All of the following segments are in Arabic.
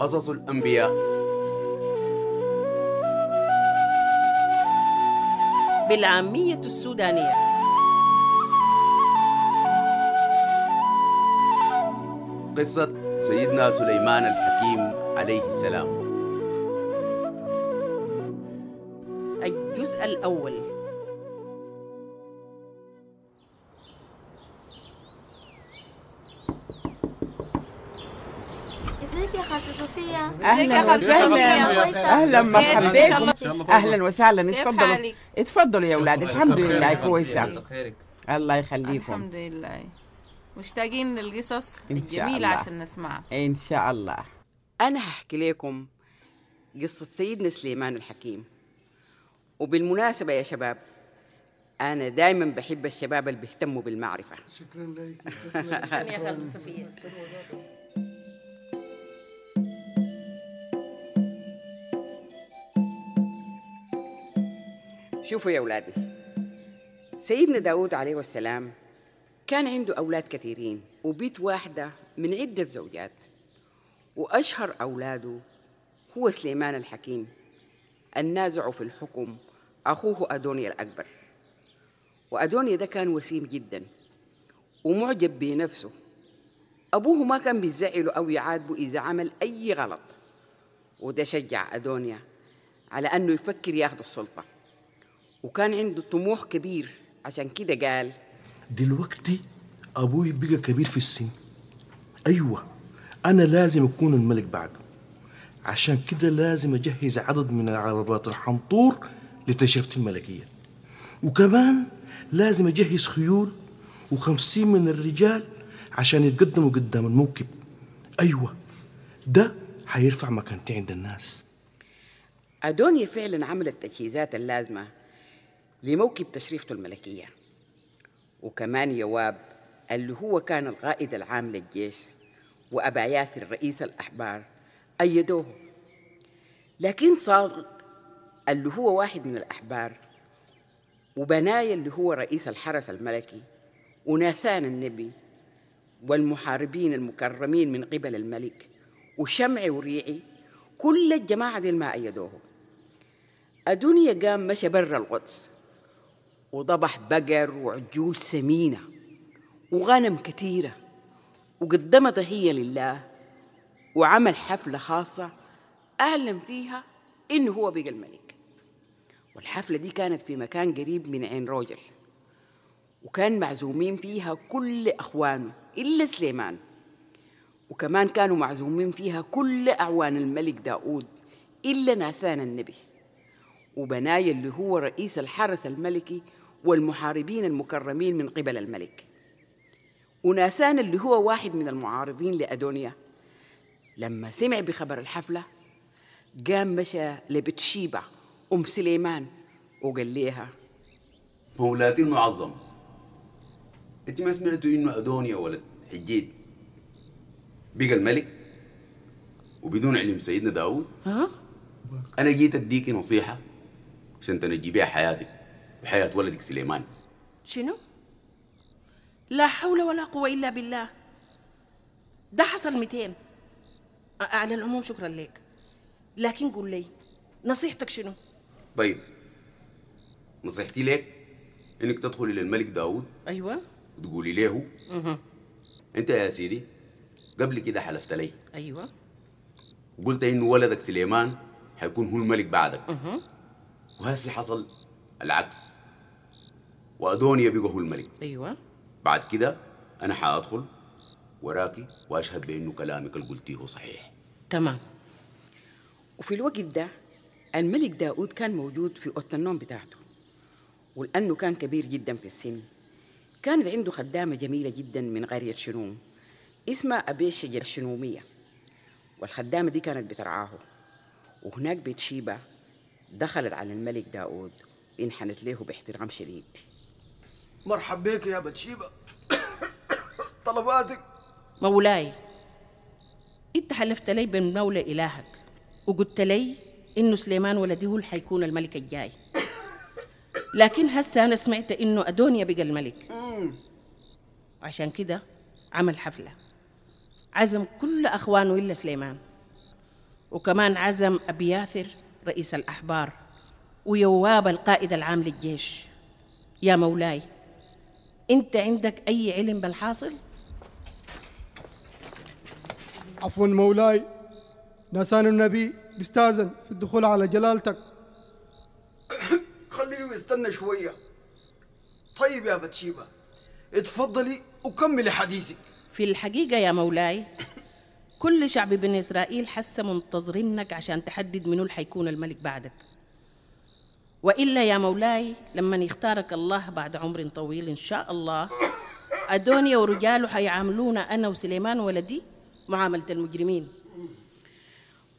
قصص الأنبياء. بالعامية السودانية. قصة سيدنا سليمان الحكيم عليه السلام. الجزء الأول. ازيك يا صفية؟ أهلا وسهلا؟ أهلا؟ مرحبا بكم. أهلا وسهلا. اتفضلوا؟ اتفضلوا يا أولاد. الحمد لله كويسة. خيرك الله يخليكم. الحمد لله. مشتاقين للقصص الجميلة. عشان نسمعها. إن شاء الله. أنا هحكي لكم قصة سيدنا سليمان الحكيم. وبالمناسبة يا شباب أنا دايما بحب الشباب اللي بيهتموا بالمعرفة. يا خالتي صفية شوفوا يا أولادي. سيدنا داود عليه السلام كان عنده أولاد كثيرين وبيت واحدة من عدة زوجات. وأشهر أولاده هو سليمان الحكيم النازع في الحكم أخوه أدونيا الأكبر. وأدونيا ده كان وسيم جدا ومعجب بنفسه. أبوه ما كان بيزعله أو يعاتبه إذا عمل أي غلط. وده شجع أدونيا على أنه يفكر ياخد السلطة. وكان عنده طموح كبير. عشان كده قال دلوقتي أبوي بقى كبير في السن. أيوة أنا لازم أكون الملك بعده. عشان كده لازم أجهز عدد من العربات الحنطور لتشرفة الملكية. وكمان لازم أجهز خيول وخمسين من الرجال عشان يتقدموا قدام الموكب. أيوة ده حيرفع مكانتي عند الناس. أدونيا فعلا عمل التجهيزات اللازمة. لموكب تشريفته الملكية. وكمان يواب اللي هو كان القائد العام للجيش وأبا ياسر رئيس الأحبار أيدوه. لكن صادق اللي هو واحد من الأحبار وبنايا اللي هو رئيس الحرس الملكي وناثان النبي والمحاربين المكرمين من قبل الملك وشمع وريعي كل الجماعة دي ما أيدوه. أدونيا قام مشى برا القدس. وضبح بقر وعجول سمينة وغنم كثيرة وقدم ضحية لله وعمل حفلة خاصة أعلن فيها إنه هو بقى الملك. والحفلة دي كانت في مكان قريب من عين روجل. وكان معزومين فيها كل أخوانه إلا سليمان. وكمان كانوا معزومين فيها كل أعوان الملك داود إلا ناثان النبي. وبنايا اللي هو رئيس الحرس الملكي والمحاربين المكرمين من قبل الملك. وناثان اللي هو واحد من المعارضين لأدونيا. لما سمع بخبر الحفلة قام مشى لبتشيبة أم سليمان وقال ليها مولاتي المعظم أنت ما سمعتوا إنه أدونيا ولد حجيت بقى الملك؟ وبدون علم سيدنا داود؟ ها؟ أنا جيت اديكي نصيحة عشان تنجي بيها حياتك. وحياه ولدك سليمان. شنو؟ لا حول ولا قوة إلا بالله. ده حصل 200 أ- على العموم شكرا لك. لكن قول لي نصيحتك شنو؟ طيب. نصيحتي لك إنك تدخلي للملك داود أيوة. وتقولي له مه. أنت يا سيدي قبل كده حلفت لي. أيوة. وقلت إنه ولدك سليمان حيكون هو الملك بعدك. مه. وهسي حصل العكس. وادونيا بقى هو الملك. أيوة. بعد كده أنا حأدخل وراكي وأشهد بأنه كلامك اللي قلتيه صحيح. تمام. وفي الوقت ده الملك داود كان موجود في أوضة النوم بتاعته ولأنه كان كبير جدا في السن. كانت عنده خدامة جميلة جدا من قرية شنوم اسمها أبي الشجرة الشنومية. والخدامة دي كانت بترعاه وهناك بتشيبة دخلت على الملك داود. انحنت له باحترام شديد. مرحب بك يا بتشيبة طلباتك. مولاي إنت حلفت لي بمولى إلهك وقلت لي انه سليمان ولدي هو اللي حيكون الملك الجاي. لكن هسه أنا سمعت إنه ادونيا بقى الملك. عشان كده عمل حفلة. عزم كل أخوانه إلا سليمان. وكمان عزم أبي ياثر رئيس الأحبار. ويواب القائد العام للجيش. يا مولاي أنت عندك أي علم بالحاصل؟ عفوا مولاي ناسان النبي بيستاذن في الدخول على جلالتك. خليه يستنى شوية. طيب يا بتشيبة اتفضلي وكملي حديثك. في الحقيقة يا مولاي كل شعب بني إسرائيل حس منتظرينك عشان تحدد منو اللي حيكون الملك بعدك. وإلا يا مولاي لما يختارك الله بعد عمر طويل إن شاء الله أدونيا ورجاله حيعاملونا أنا وسليمان ولدي معاملة المجرمين.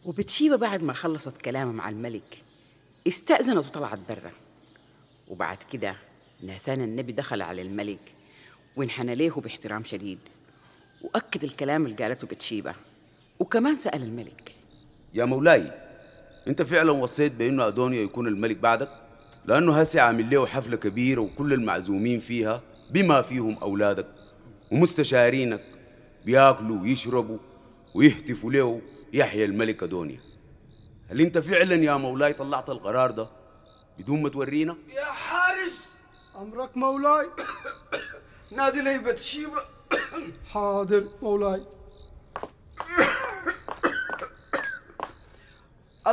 وبتشيبة بعد ما خلصت كلامها مع الملك استأذنت وطلعت برا. وبعد كده ناثان النبي دخل على الملك وانحنى له باحترام شديد وأكد الكلام اللي قالته بتشيبة. وكمان سأل الملك. يا مولاي انت فعلا وصيت بإنه ادونيا يكون الملك بعدك؟ لأنه هسه عامل له حفله كبيره وكل المعزومين فيها بما فيهم أولادك ومستشارينك بياكلوا ويشربوا ويهتفوا له يحيى الملك ادونيا هل انت فعلا يا مولاي طلعت القرار ده بدون ما تورينا؟ يا حارس! أمرك مولاي. نادي لي بتشيبة حاضر مولاي.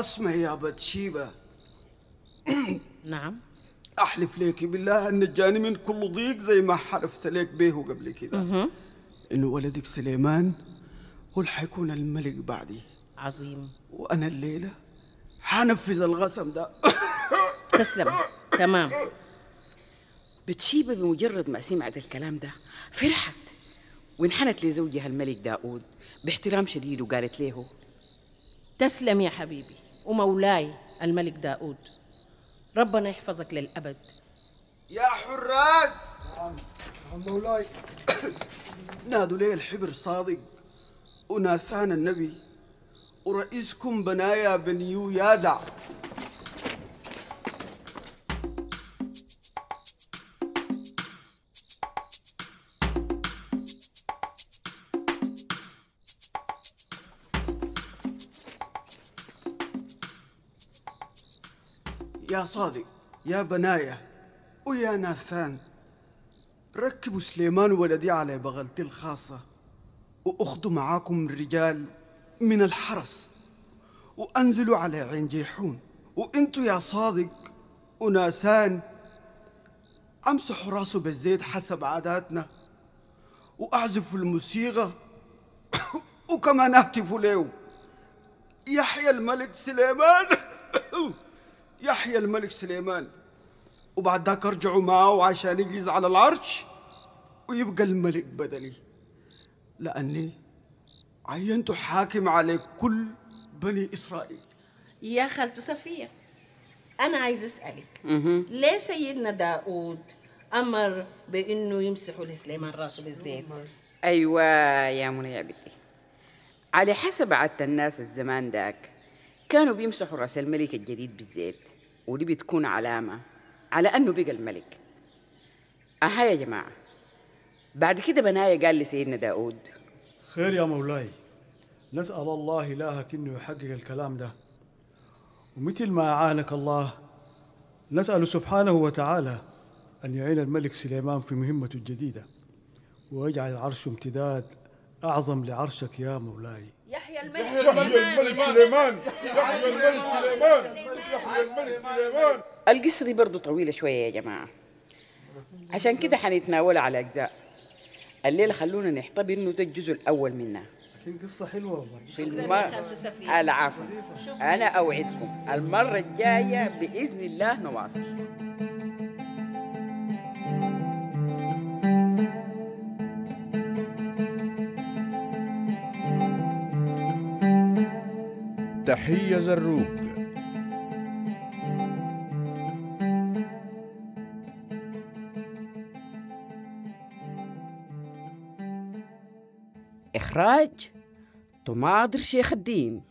اسمع يا بتشيبة نعم. أحلف لك بالله أن نجاني من كل ضيق زي ما حلفت لك به قبل كده. إنه ولدك سليمان هو اللي حيكون الملك بعدي. عظيم. وأنا الليلة حنفذ القسم ده. تسلم. تمام. بتشيبة بمجرد ما سمعت الكلام ده فرحت وانحنت لزوجها الملك داود باحترام شديد وقالت له تسلم يا حبيبي. ومولاي الملك داود. ربنا يحفظك للأبد. يا حراس! مولاي. نادوا لي الحبر صادق وناثان النبي ورئيسكم بنايا بن يويادع. يا صادق يا بنايا ويا ناثان ركبوا سليمان ولدي على بغلتي الخاصة وأخذوا معاكم رجال من الحرس وأنزلوا على عين جيحون. وإنتوا يا صادق وناسان أمسحوا راسه بالزيت حسب عاداتنا وأعزفوا الموسيقى وكمان اهتفوا له يحيى الملك سليمان. يحيى الملك سليمان وبعد ذاك ارجعوا معه عشان يجلس على العرش ويبقى الملك بدلي. لأني عينته حاكم على كل بني إسرائيل. يا خالتي صفية أنا عايز أسألك. ليه سيدنا داود أمر بإنه يمسحوا لسليمان رأسه بالزيت؟ أيوة يا منى يا بنتي. على حسب عادة الناس الزمان داك كانوا بيمسحوا رأس الملك الجديد بالزيت ودي بتكون علامة على أنه بقى الملك. أها يا جماعة. بعد كده بنايا قال لسيدنا داود خير يا مولاي. نسأل الله إلهك إنه يحقق الكلام ده. ومثل ما أعانك الله نسأل سبحانه وتعالى أن يعين الملك سليمان في مهمته الجديدة ويجعل عرشه امتداد أعظم لعرشك يا مولاي. الملك سليمان. يحيى الملك سليمان. يحيى الملك سليمان. القصة دي برضو طويلة شوية يا جماعة. عشان كده حنتناولها على أجزاء. الليلة خلونا نعتبر إنه ده الجزء الأول منها لكن قصة حلوة والله في المرة العفو. أنا أوعدكم. المرة الجاية بإذن الله نواصل. تحية زروق إخراج طماطر شيخ الدين.